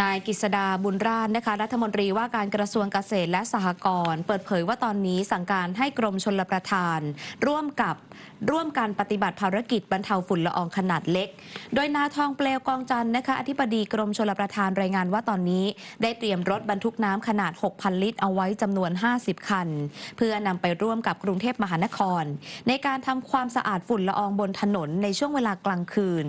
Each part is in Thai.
นายกฤษดาบุญราชนะคะรัฐมนตรีว่าการกระทรวงเกษตรและสหกรณ์เปิดเผยว่าตอนนี้สั่งการให้กรมชลประทาน ร่วมกับร่วมการปฏิบัติภารกิจบรรเทาฝุ่นละอองขนาดเล็ก โดยนาทองเปลวกองจันนะคะอธิบดีกรมชลประทานรายงานว่าตอนนี้ ได้เตรียมรถบรรทุกน้ำขนาด 6,000 ลิตร เอาไว้จำนวน 50 คัน เพื่อนำไปร่วมกับกรุงเทพมหานคร ในการทำความสะอาดฝุ่นละอองบนถนนในช่วงเวลากลางคืน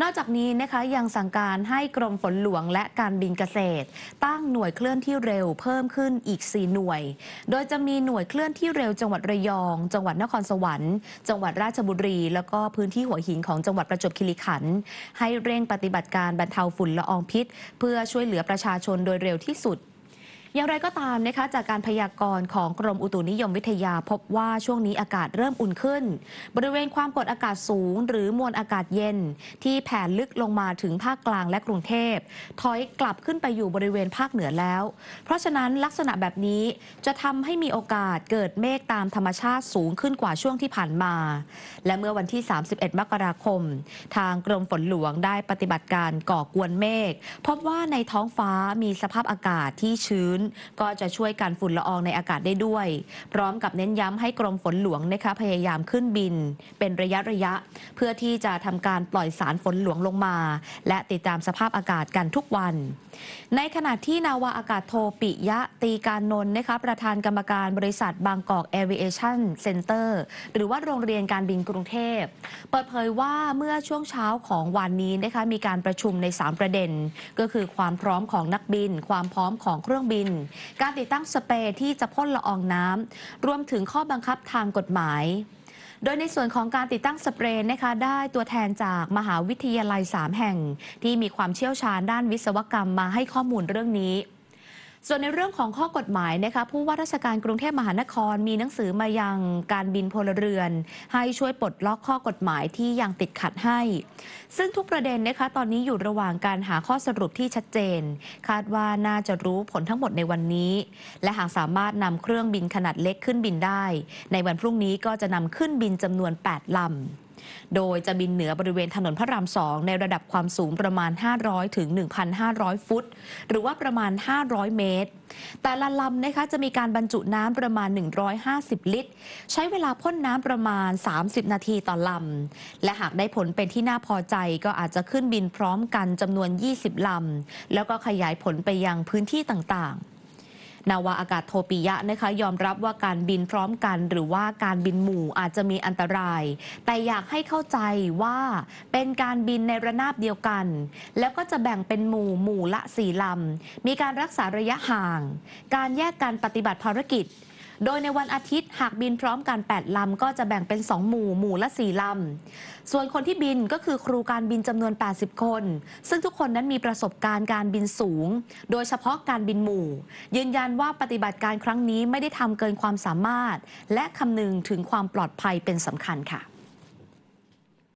นอกจากนี้นะคะยังสั่งการให้กรมฝนหลวงและการบินเกษตร ตั้งหน่วยเคลื่อนที่เร็วเพิ่มขึ้นอีก 4 หน่วย โดยจะมีหน่วยเคลื่อนที่เร็วจังหวัดระยอง จังหวัดนครสวรรค์ จังหวัดราชบุรี แล้วก็พื้นที่หัวหินของจังหวัดประจวบคีรีขันธ์ให้เร่งปฏิบัติการบรรเทาฝุ่นละอองพิษ เพื่อช่วยเหลือประชาชนโดยเร็วที่สุด อย่างไรก็ตามนะคะจากการพยากรณ์ของกรมอุตุนิยมวิทยาพบว่าช่วงนี้อากาศเริ่มอุ่นขึ้น บริเวณความกดอากาศสูง หรือมวลอากาศเย็น ที่แผ่ลึกลงมาถึงภาคกลางและกรุงเทพถอยกลับขึ้นไปอยู่บริเวณภาคเหนือแล้ว เพราะฉะนั้นลักษณะแบบนี้จะทำให้มีโอกาสเกิดเมฆตามธรรมชาติสูงขึ้นกว่าช่วงที่ผ่านมา และเมื่อวันที่ 31 มกราคม ทางกรมฝนหลวงได้ปฏิบัติการก่อกวนเมฆพบว่าในท้องฟ้ามีสภาพอากาศที่ชื้นก็จะช่วยกันฝุ่นละอองในอากาศได้ด้วย พร้อมกับเน้นย้ำให้กรมฝนหลวงนะคะพยายามขึ้นบิน เป็นระยะระยะ เพื่อที่จะทำการปล่อยสารฝนหลวงลงมา และติดตามสภาพอากาศกันทุกวัน ในขณะที่นาวาอากาศโทปิยะตีการนนท์นะคะประธานกรรมการบริษัทบางกอก Aviation Center หรือว่าโรงเรียนการบินกรุงเทพเปิดเผยว่าเมื่อช่วงเช้าของวันนี้นะคะมีการประชุมใน 3 ประเด็น ก็คือความพร้อมของนักบิน ความพร้อมของเครื่องบินการติดตั้งสเปรย์ที่จะพ่นละอองน้ำรวมถึงข้อบังคับทางกฎหมายโดยในส่วนของการติดตั้งสเปรย์นะคะได้ตัวแทนจากมหาวิทยาลัย 3 แห่ง ที่มีความเชี่ยวชาญด้านวิศวกรรมมาให้ข้อมูลเรื่องนี้ ส่วนในเรื่องของข้อกฎหมายนะคะผู้ว่าราชการกรุงเทพมหานครมีหนังสือมายังการบินพลเรือน ให้ช่วยปลดล็อกข้อกฎหมายที่ยังติดขัดให้ ซึ่งทุกประเด็นนะคะตอนนี้อยู่ระหว่างการหาข้อสรุปที่ชัดเจน คาดว่าน่าจะรู้ผลทั้งหมดในวันนี้ และหากสามารถนำเครื่องบินขนาดเล็กขึ้นบินได้ ในวันพรุ่งนี้ก็จะนำขึ้นบินจำนวน 8ลำ โดยจะบินเหนือบริเวณถนนพระรามสองในระดับความสูงประมาณ 500 ถึง 1,500 ฟุต หรือว่าประมาณ 500 เมตร แต่ละลำนะคะจะมีการบรรจุน้ำประมาณ 150 ลิตร ใช้เวลาพ่นน้ำประมาณ 30 นาทีต่อลำ และหากได้ผลเป็นที่น่าพอใจก็อาจจะขึ้นบินพร้อมกันจำนวน 20 ลำ แล้วก็ขยายผลไปยังพื้นที่ต่างๆ นาวาอากาศโทปิยะนะคะยอมรับว่าการบินพร้อมกัน หรือว่าการบินหมู่อาจจะมีอันตราย แต่อยากให้เข้าใจว่าเป็นการบินในระนาบเดียวกัน แล้วก็จะแบ่งเป็นหมู่หมู่ละสี่ลำ มีการรักษาระยะห่าง การแยกการปฏิบัติภารกิจ โดยในวันอาทิตย์หากบินพร้อมกัน 8 ลำ ก็จะแบ่งเป็น 2 หมู่ หมู่ละ 4 ลำ ส่วนคนที่บินก็คือครูการบินจำนวน 80 คน ซึ่งทุกคนนั้นมีประสบการณ์การบินสูง โดยเฉพาะการบินหมู่ ยืนยันว่าปฏิบัติการครั้งนี้ไม่ได้ทำเกินความสามารถ และคำนึงถึงความปลอดภัยเป็นสำคัญค่ะ